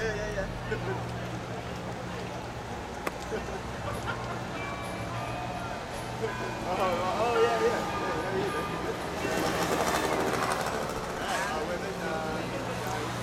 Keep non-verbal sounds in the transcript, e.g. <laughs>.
Yeah, yeah, yeah. oh, <laughs> oh, yeah, yeah. yeah, yeah, yeah. Right, uh, women, uh,